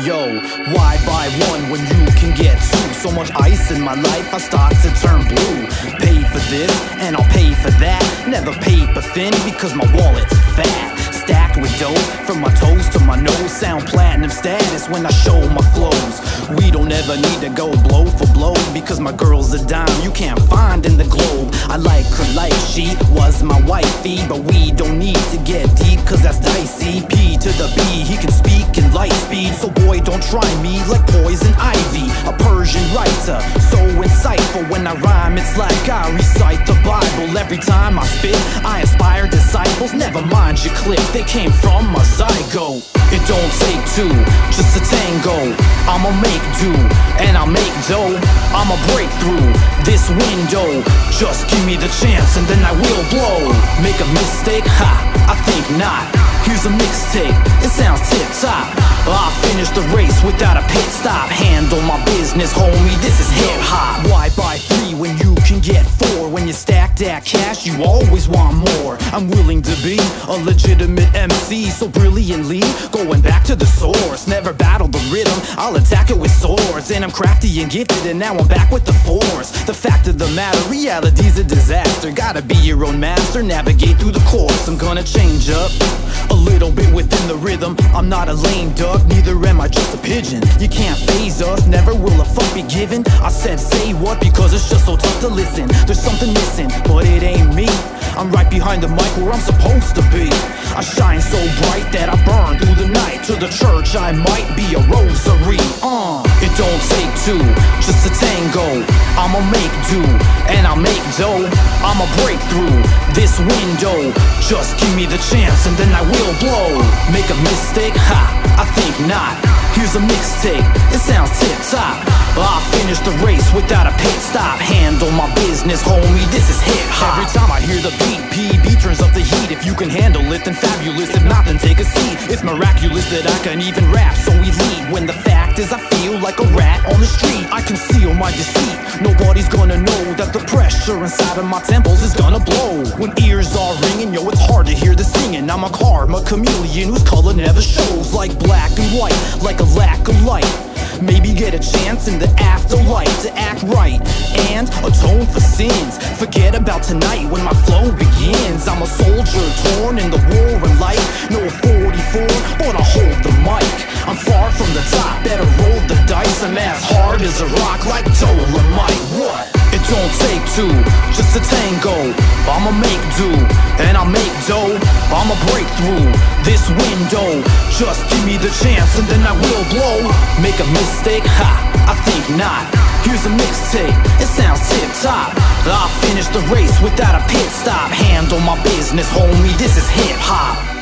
Yo, why buy one when you can get two? So much ice in my life, I start to turn blue. Pay for this, and I'll pay for that. Never paper thin because my wallet's fat. Stacked with dough, from my toes to my nose. Sound platinum status when I show my flows. We don't ever need to go blow for blow because my girl's a dime you can't find in the globe. I like her like she was my wifey, but we don't need to get deep cause that's dicey. P to the B, try me like poison ivy. A Persian writer, so insightful when I rhyme, it's like I recite the Bible every time I spit. I inspire disciples, never mind your clip, they came from a zygote. It don't take two, just a tango. I'ma make do, and I'll make dough. I'ma break through this window. Just give me the chance, and then I will blow. Make a mistake? Ha, I think not. Here's a mixtape, it sounds tip top. I finished the race without a pit stop. Handle my business, homie, this is hip hop. Why buy three when you can get four? When you stack that cash, you always want more. I'm willing to be a legitimate MC, so brilliantly going back to the source. Never battle the rhythm, I'll attack it with swords. And I'm crafty and gifted, and now I'm back with the force. The fact of the matter, reality's a disaster. Gotta be your own master, navigate through the course. I'm gonna change up a little bit within the rhythm. I'm not a lame duck, neither am I just a pigeon. You can't phase us, never will a fuck be given. I said say what because it's just so tough to listen. There's something missing, but it ain't me. Behind the mic where I'm supposed to be. I shine so bright that I burn through the night. To the church, I might be a rosary. Uh, it don't take two, just a tango. I'ma make do, and I'll make dough. I'ma break through this window. Just give me the chance, and then I will blow. Make a mistake? Ha, I think not. Here's a mixtape, it sounds tip top. I finished the race without a pit stop. Handle my business, homie, this is hip If you can handle it, then fabulous. If not, then take a seat. It's miraculous that I can even rap, so we lead. When the fact is, I feel like a rat on the street. I conceal my deceit. Nobody's gonna know that the pressure inside of my temples is gonna blow. When ears are ringing, yo, it's hard to hear the singing. I'm a karma chameleon whose color never shows, like black and white, like a get a chance in the afterlife to act right and atone for sins. Forget about tonight when my flow begins. I'm a soldier torn in the war of life. No 44, but I hold the mic. I'm far from the top, better roll the dice. I'm as hard as a rock, like Dolomite. What? It don't take two, just a tango. I'ma make do, and I'll make dough. I'ma break through this window. Just give me the chance, and then I will blow. Make a mistake? Ha, I think not. Here's a mixtape, it sounds tip top. I finished the race without a pit stop. Handle my business, homie, this is hip hop.